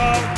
Oh.